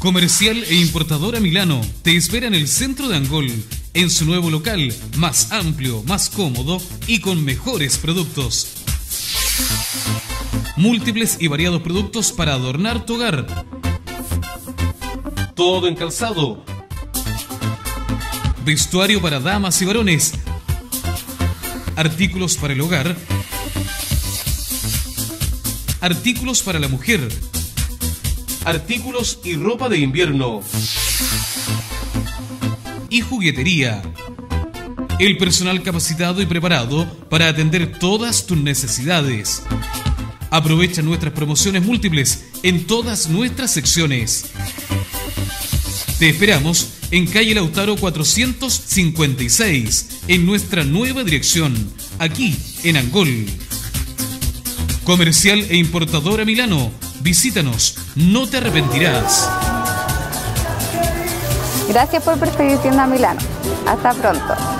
Comercial e importadora Milano te espera en el centro de Angol, en su nuevo local, más amplio, más cómodo y con mejores productos. Múltiples y variados productos para adornar tu hogar. Todo en calzado. Vestuario para damas y varones. Artículos para el hogar. Artículos para la mujer artículos y ropa de invierno. Y juguetería. El personal capacitado y preparado para atender todas tus necesidades. Aprovecha nuestras promociones múltiples en todas nuestras secciones. Te esperamos en calle Lautaro 456, en nuestra nueva dirección, aquí en Angol. Comercial e importadora Milano Visítanos, no te arrepentirás. Gracias por preferir Tienda Milano. Hasta pronto.